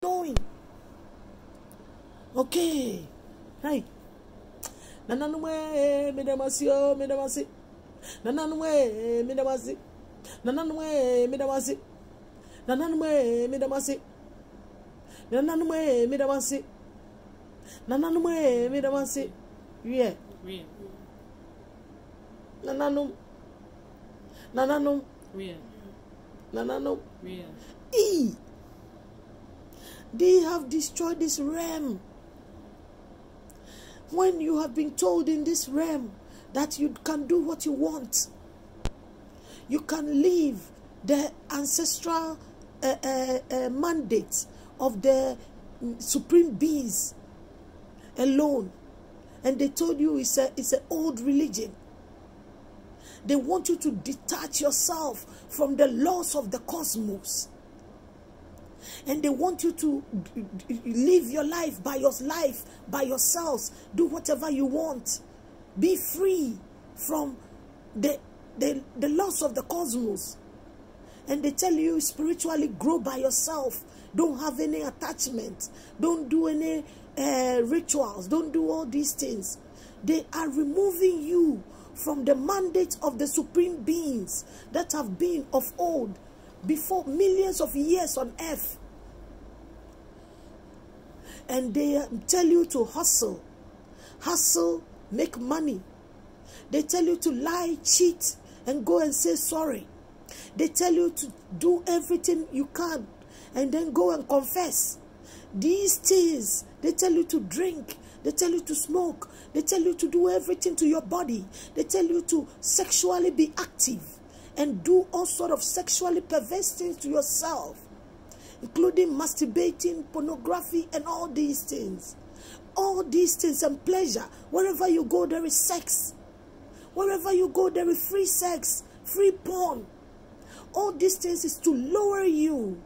doing? Okay. Hi. Nananwe, medamasi, oh, medamasi. Nananwe, medamasi. Nananwe, medamasi. Nananwe, medamasi. Nananwe, medamasi. Nananwe, medamasi. Yeah. Yeah. Nananum. Nananum. Yeah. Nananum. Yeah. E. They have destroyed this realm. When you have been told in this realm that you can do what you want, you can leave the ancestral uh, uh, uh, mandate of the supreme beings alone. And they told you it's a it's an old religion. They want you to detach yourself from the laws of the cosmos. And they want you to live your life by your life, by yourselves. Do whatever you want. Be free from the, the, the laws of the cosmos. And they tell you spiritually grow by yourself. Don't have any attachment. Don't do any uh, rituals. Don't do all these things. They are removing you from the mandate of the supreme beings that have been of old before millions of years on earth. And they um, tell you to hustle, hustle, make money. They tell you to lie, cheat, and go and say sorry. They tell you to do everything you can and then go and confess. These things, they tell you to drink, they tell you to smoke, they tell you to do everything to your body, they tell you to sexually be active and do all sort of sexually perverse things to yourself, including masturbating, pornography, and all these things. All these things and pleasure. Wherever you go, there is sex. Wherever you go, there is free sex, free porn. All these things is to lower you,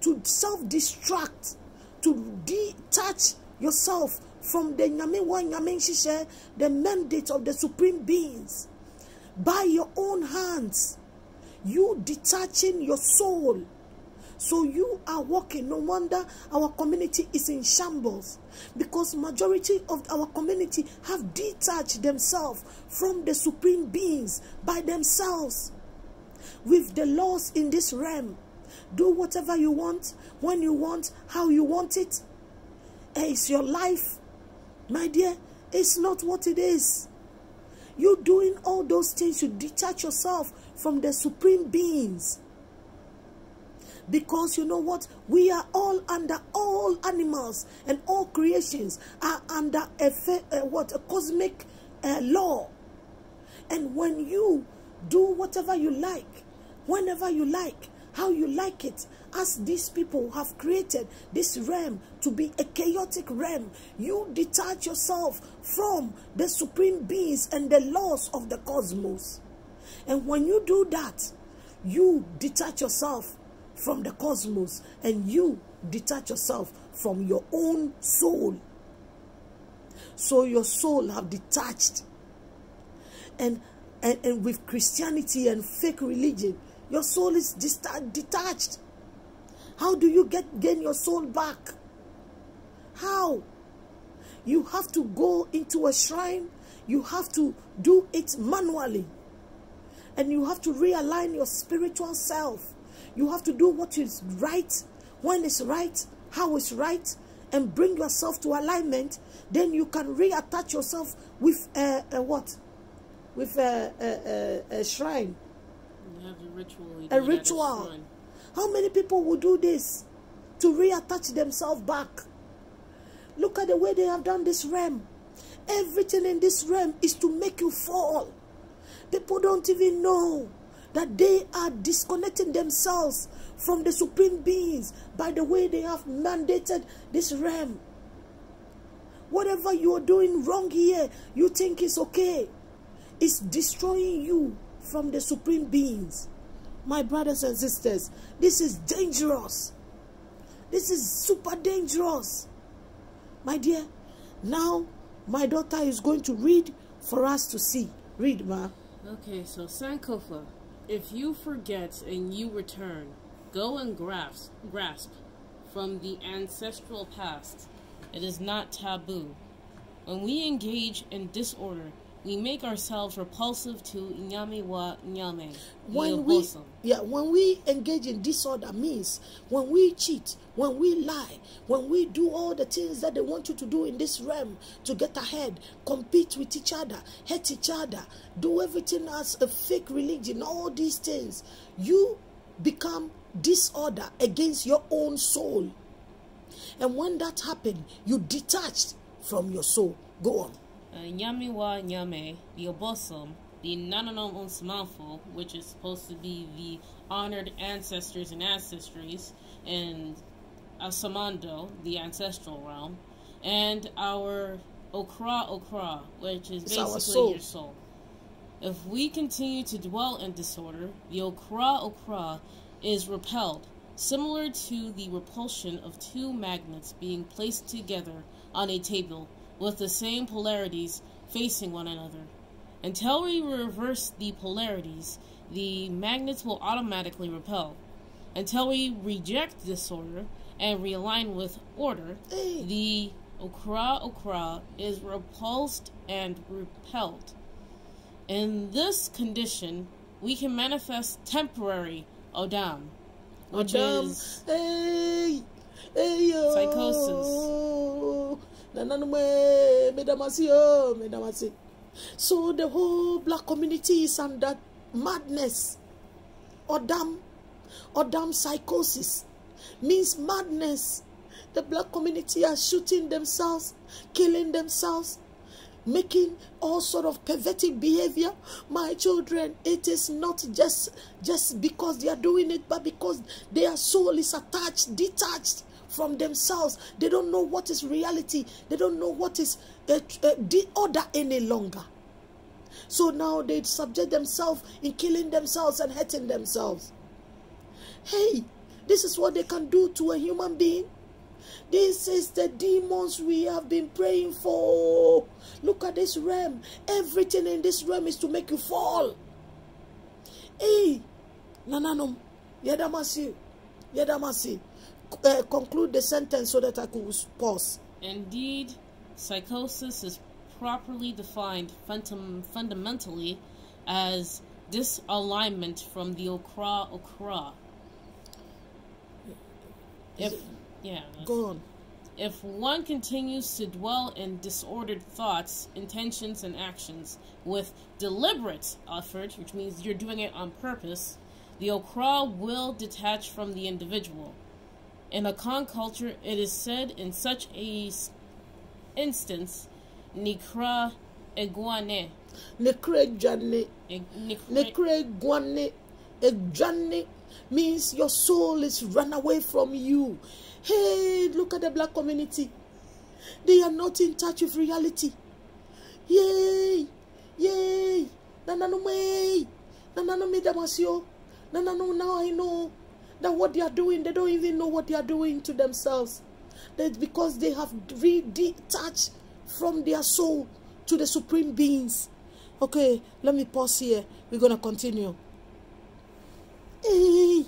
to self-destruct, to detach yourself from the nyame wa nyame the mandate of the supreme beings by your own hands. You detaching your soul. So you are walking. No wonder our community is in shambles because majority of our community have detached themselves from the supreme beings by themselves with the laws in this realm. Do whatever you want, when you want, how you want it. Eh, It's your life. My dear, it's not what it is. You doing all those things, you detach yourself from the supreme beings. Because you know what? We are all under all animals and all creations are under a, what a cosmic uh, law. And when you do whatever you like, whenever you like, how you like it, as these people have created this realm to be a chaotic realm, you detach yourself from the supreme beings and the laws of the cosmos. And when you do that, you detach yourself from the cosmos and you detach yourself from your own soul. So your soul have detached. And, and, and with Christianity and fake religion, your soul is detached. How do you get gain your soul back? How? You have to go into a shrine. You have to do it manually. And you have to realign your spiritual self. You have to do what is right, when it's right, how it's right, and bring yourself to alignment. Then you can reattach yourself with a, a what? With a, a, a, shrine. A ritual. A do that at ritual. How many people will do this to reattach themselves back? Look at the way they have done this realm. Everything in this realm is to make you fall. People don't even know that they are disconnecting themselves from the supreme beings by the way they have mandated this realm. Whatever you are doing wrong here, you think is okay. It's destroying you from the supreme beings. My brothers and sisters, this is dangerous. This is super dangerous. My dear, now my daughter is going to read for us to see. Read, ma. Okay, so Sankofa, if you forget and you return, go and grasp, grasp from the ancestral past. It is not taboo. When we engage in disorder, we make ourselves repulsive to Nyame wa Nyame. when we yeah when we engage in disorder means when we cheat when we lie when we do all the things that they want you to do in this realm to get ahead compete with each other hate each other do everything as a fake religion all these things you become disorder against your own soul. And when that happens you detached from your soul. Go on Uh, Nyame wa Nyame, the Obosom, the Nananom Nsamanfo, which is supposed to be the honored ancestors and ancestries, and Asamando, the ancestral realm, and our Okra Okra, which is It's basically soul. your soul. If we continue to dwell in disorder, the Okra Okra is repelled, similar to the repulsion of two magnets being placed together on a table with the same polarities facing one another. Until we reverse the polarities, the magnets will automatically repel. Until we reject disorder and realign with order, the okra okra is repulsed and repelled. In this condition, we can manifest temporary odam, which Madam, is hey, hey. Psychosis. Nananume, medamasi, yo, medamasi. So the whole black community is under madness. Odam, Odam psychosis means madness. The black community are shooting themselves, killing themselves, making all sort of perverted behavior my children it is not just just because they are doing it but because their soul is attached detached from themselves they don't know what is reality they don't know what is uh, uh, the order any longer so now they subject themselves in killing themselves and hurting themselves hey this is what they can do to a human being this is the demons we have been praying for. Look at this realm. Everything in this realm is to make you fall. Hey, Nananum, Yadamasi, Yadamasi. Uh, conclude the sentence so that I could pause. Indeed, psychosis is properly defined fundam- fundamentally as disalignment from the okra okra. If yeah, Go on. if one continues to dwell in disordered thoughts, intentions, and actions with deliberate effort, which means you're doing it on purpose, the okra will detach from the individual. In Akan culture, it is said in such a instance, Nikra Eguane. Nekre Jane, E- Nikra- Nekre Guane, means your soul is run away from you. Hey, look at the black community. They are not in touch with reality. Yay! Yay! Nananume! Nananume Damasio! Nananu, now I know that what they are doing, they don't even know what they are doing to themselves. That's because they have detached from their soul to the supreme beings. Okay, let me pause here. We're gonna continue. Eh,